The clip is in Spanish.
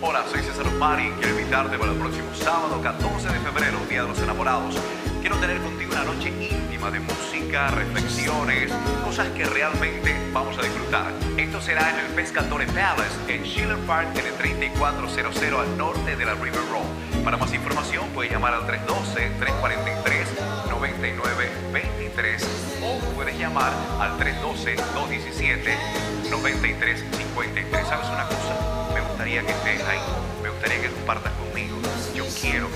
Hola, soy César Osmari. Quiero invitarte para el próximo sábado, 14 de febrero, Día de los Enamorados. Quiero tener contigo una noche íntima de música, reflexiones, cosas que realmente vamos a disfrutar. Esto será en el Pescatore Palace, en Schiller Park, en el 3400 al norte de la River Road. Para más información puedes llamar al 312-343-9923 o puedes llamar al 312-217-9353. ¿Sabes una cosa? Gustaría que estés ahí. Me gustaría que compartas conmigo. Yo quiero